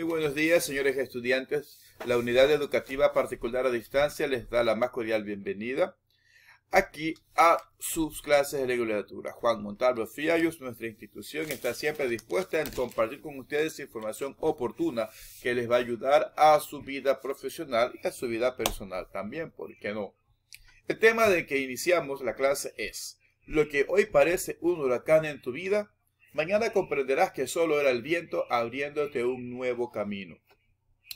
Muy buenos días, señores estudiantes. La unidad educativa particular a distancia les da la más cordial bienvenida aquí a sus clases de literatura. Juan Montalvo Fiallos, nuestra institución, está siempre dispuesta en compartir con ustedes información oportuna que les va a ayudar a su vida profesional y a su vida personal también, ¿por qué no? El tema de que iniciamos la clase es, lo que hoy parece un huracán en tu vida, mañana comprenderás que solo era el viento abriéndote un nuevo camino.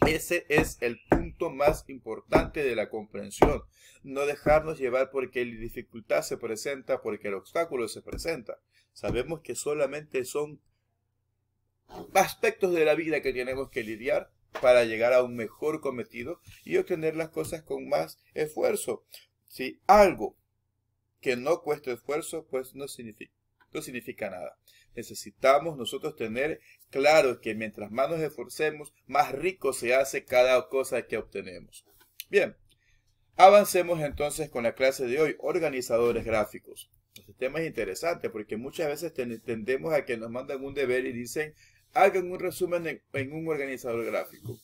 Ese es el punto más importante de la comprensión. No dejarnos llevar porque la dificultad se presenta, porque el obstáculo se presenta. Sabemos que solamente son aspectos de la vida que tenemos que lidiar para llegar a un mejor cometido y obtener las cosas con más esfuerzo. Si algo que no cuesta esfuerzo, pues no significa, no significa nada. Necesitamos nosotros tener claro que mientras más nos esforcemos, más rico se hace cada cosa que obtenemos. Bien, avancemos entonces con la clase de hoy, organizadores gráficos. Este tema es interesante porque muchas veces tendemos a que nos mandan un deber y dicen, hagan un resumen en un organizador gráfico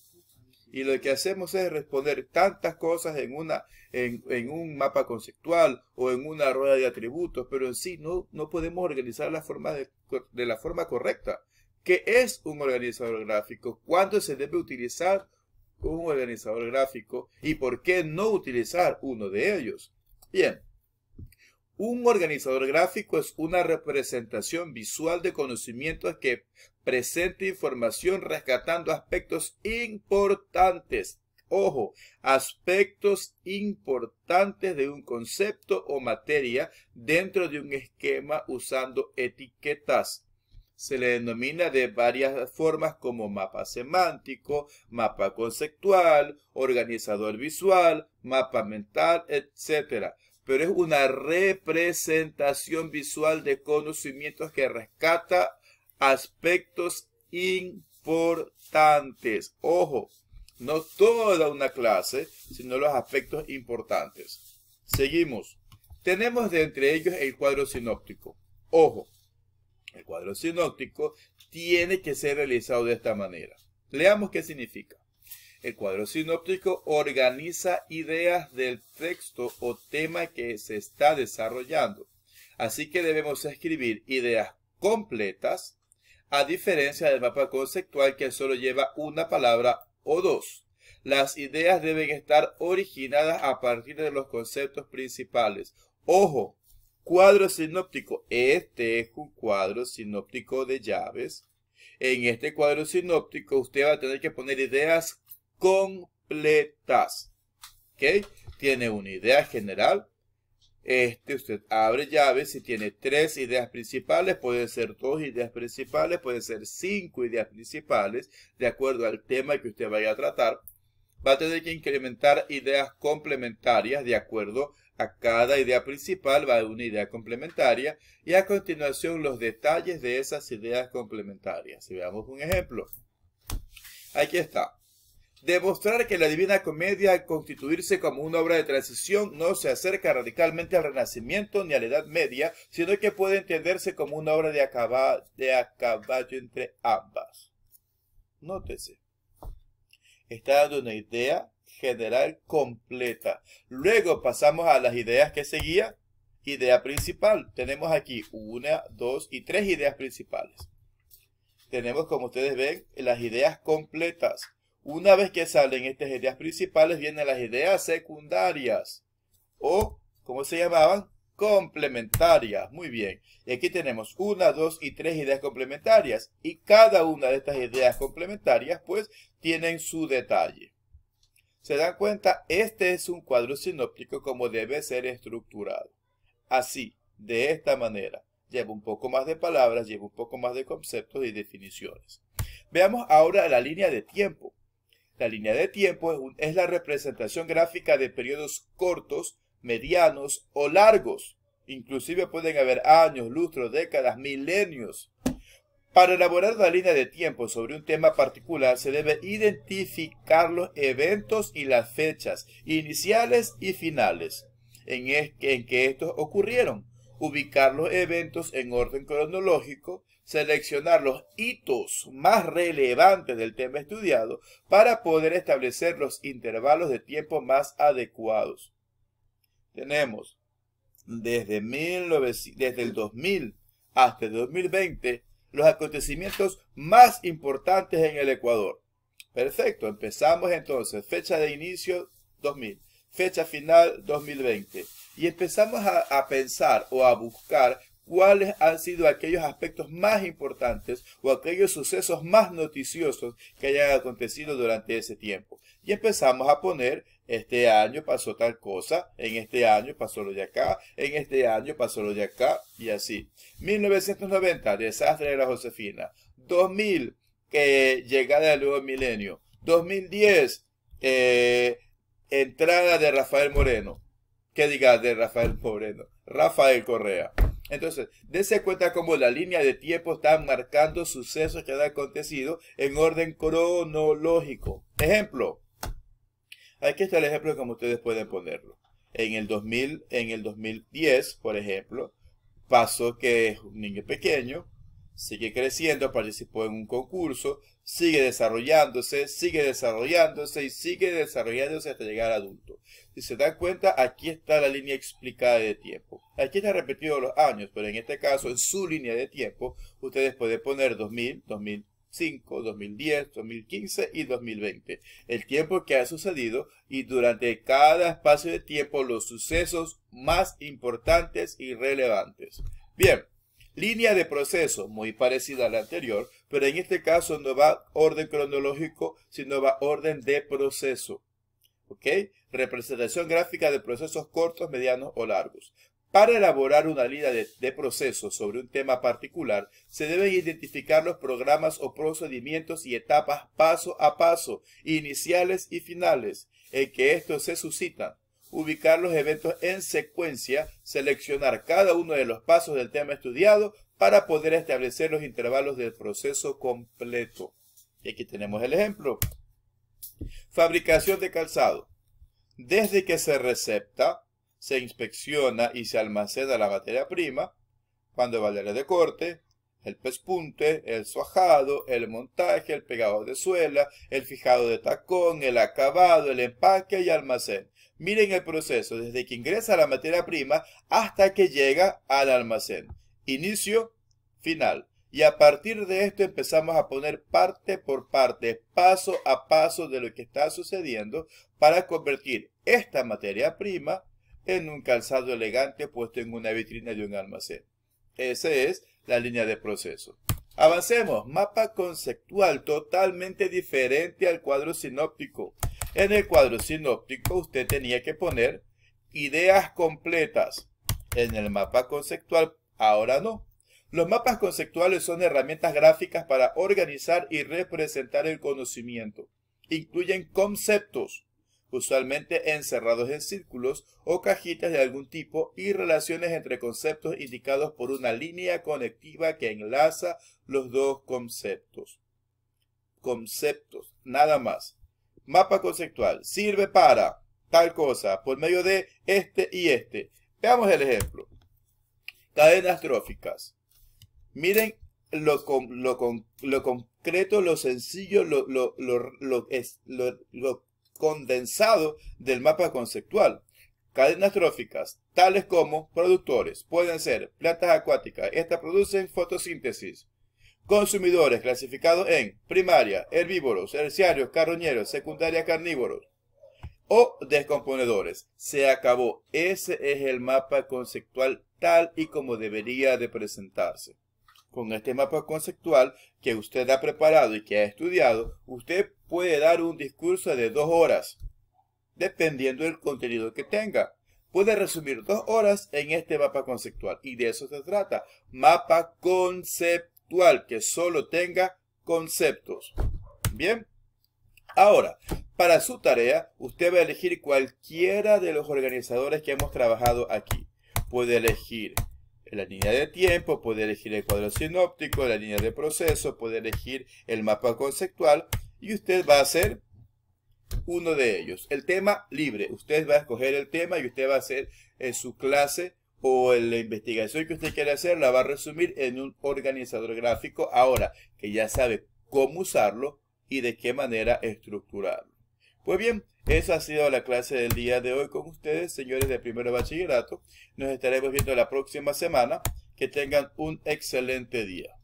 y lo que hacemos es responder tantas cosas en, una, en, un mapa conceptual o en una rueda de atributos, pero en sí no, no podemos organizar la forma de, de la forma correcta. ¿Qué es un organizador gráfico? ¿Cuándo se debe utilizar un organizador gráfico? ¿Y por qué no utilizar uno de ellos? Bien, un organizador gráfico es una representación visual de conocimientos que presenta información rescatando aspectos importantes. Ojo, aspectos importantes de un concepto o materia dentro de un esquema usando etiquetas. Se le denomina de varias formas como mapa semántico, mapa conceptual, organizador visual, mapa mental, etc pero es una representación visual de conocimientos que rescata aspectos importantes. Ojo, no toda una clase, sino los aspectos importantes. Seguimos. Tenemos de entre ellos el cuadro sinóptico. Ojo, el cuadro sinóptico tiene que ser realizado de esta manera. Leamos qué significa. El cuadro sinóptico organiza ideas del texto o tema que se está desarrollando. Así que debemos escribir ideas completas, a diferencia del mapa conceptual que solo lleva una palabra o dos. Las ideas deben estar originadas a partir de los conceptos principales. Ojo, cuadro sinóptico. Este es un cuadro sinóptico de llaves. En este cuadro sinóptico usted va a tener que poner ideas completas. ¿Ok? Tiene una idea general. Este, usted abre llaves y tiene tres ideas principales, puede ser dos ideas principales, puede ser cinco ideas principales, de acuerdo al tema que usted vaya a tratar. Va a tener que incrementar ideas complementarias de acuerdo a cada idea principal, va a una idea complementaria y a continuación los detalles de esas ideas complementarias. Si veamos un ejemplo. Aquí está. Demostrar que la Divina Comedia al constituirse como una obra de transición no se acerca radicalmente al Renacimiento ni a la Edad Media, sino que puede entenderse como una obra de, de a caballo entre ambas. Nótese. Está dando una idea general completa. Luego pasamos a las ideas que seguía. Idea principal. Tenemos aquí una, dos y tres ideas principales. Tenemos, como ustedes ven, las ideas completas. Una vez que salen estas ideas principales, vienen las ideas secundarias. O, ¿cómo se llamaban? Complementarias. Muy bien. Y aquí tenemos una, dos y tres ideas complementarias. Y cada una de estas ideas complementarias, pues, tienen su detalle. ¿Se dan cuenta? Este es un cuadro sinóptico como debe ser estructurado. Así, de esta manera. Lleva un poco más de palabras, lleva un poco más de conceptos y definiciones. Veamos ahora la línea de tiempo. La línea de tiempo es la representación gráfica de periodos cortos, medianos o largos. Inclusive pueden haber años, lustros, décadas, milenios. Para elaborar la línea de tiempo sobre un tema particular se debe identificar los eventos y las fechas iniciales y finales en, en que estos ocurrieron, ubicar los eventos en orden cronológico, seleccionar los hitos más relevantes del tema estudiado para poder establecer los intervalos de tiempo más adecuados. Tenemos desde, desde el 2000 hasta el 2020 los acontecimientos más importantes en el Ecuador. Perfecto, empezamos entonces, fecha de inicio 2000, fecha final 2020. Y empezamos a, pensar o a buscar cuáles han sido aquellos aspectos más importantes o aquellos sucesos más noticiosos que hayan acontecido durante ese tiempo. Y empezamos a poner, este año pasó tal cosa, en este año pasó lo de acá, en este año pasó lo de acá, y así. 1990, desastre de la Josefina. 2000, eh, llegada del nuevo milenio. 2010, eh, entrada de Rafael Moreno. ¿Qué diga de Rafael Moreno? Rafael Correa. Entonces, dése cuenta cómo la línea de tiempo está marcando sucesos que han acontecido en orden cronológico. Ejemplo. Aquí está el ejemplo de cómo ustedes pueden ponerlo. En el 2000, en el 2010, por ejemplo, pasó que un niño pequeño, sigue creciendo, participó en un concurso, sigue desarrollándose, sigue desarrollándose y sigue desarrollándose hasta llegar adulto. Si se dan cuenta, aquí está la línea explicada de tiempo. Aquí está repetido los años, pero en este caso, en su línea de tiempo, ustedes pueden poner 2000, 2005, 2010, 2015 y 2020. El tiempo que ha sucedido y durante cada espacio de tiempo los sucesos más importantes y relevantes. Bien, Línea de proceso, muy parecida a la anterior, pero en este caso no va orden cronológico, sino va orden de proceso. ¿Ok? Representación gráfica de procesos cortos, medianos o largos. Para elaborar una línea de, de proceso sobre un tema particular, se deben identificar los programas o procedimientos y etapas paso a paso, iniciales y finales, en que estos se suscitan ubicar los eventos en secuencia, seleccionar cada uno de los pasos del tema estudiado para poder establecer los intervalos del proceso completo. Y aquí tenemos el ejemplo. Fabricación de calzado. Desde que se recepta, se inspecciona y se almacena la materia prima, cuando va de corte, el pespunte, el suajado, el montaje, el pegado de suela, el fijado de tacón, el acabado, el empaque y almacén. Miren el proceso desde que ingresa la materia prima hasta que llega al almacén. Inicio, final. Y a partir de esto empezamos a poner parte por parte, paso a paso de lo que está sucediendo para convertir esta materia prima en un calzado elegante puesto en una vitrina de un almacén. Esa es la línea de proceso. Avancemos. Mapa conceptual totalmente diferente al cuadro sinóptico. En el cuadro sinóptico usted tenía que poner ideas completas. En el mapa conceptual ahora no. Los mapas conceptuales son herramientas gráficas para organizar y representar el conocimiento. Incluyen conceptos, usualmente encerrados en círculos o cajitas de algún tipo y relaciones entre conceptos indicados por una línea conectiva que enlaza los dos conceptos. Conceptos, nada más. Mapa conceptual. Sirve para tal cosa por medio de este y este. Veamos el ejemplo. Cadenas tróficas. Miren lo, lo, lo concreto, lo sencillo, lo, lo, lo, es, lo condensado del mapa conceptual. Cadenas tróficas, tales como productores, pueden ser plantas acuáticas. Estas producen fotosíntesis. Consumidores clasificados en primaria, herbívoros, terciarios, carroñeros, secundaria, carnívoros o descomponedores. Se acabó. Ese es el mapa conceptual tal y como debería de presentarse. Con este mapa conceptual que usted ha preparado y que ha estudiado, usted puede dar un discurso de dos horas, dependiendo del contenido que tenga. Puede resumir dos horas en este mapa conceptual y de eso se trata. Mapa conceptual que solo tenga conceptos. Bien. Ahora, para su tarea, usted va a elegir cualquiera de los organizadores que hemos trabajado aquí. Puede elegir la línea de tiempo, puede elegir el cuadro sinóptico, la línea de proceso, puede elegir el mapa conceptual y usted va a hacer uno de ellos. El tema libre. Usted va a escoger el tema y usted va a hacer en su clase o la investigación que usted quiere hacer la va a resumir en un organizador gráfico ahora que ya sabe cómo usarlo y de qué manera estructurarlo. Pues bien, esa ha sido la clase del día de hoy con ustedes, señores de primero bachillerato. Nos estaremos viendo la próxima semana. Que tengan un excelente día.